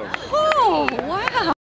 awesome.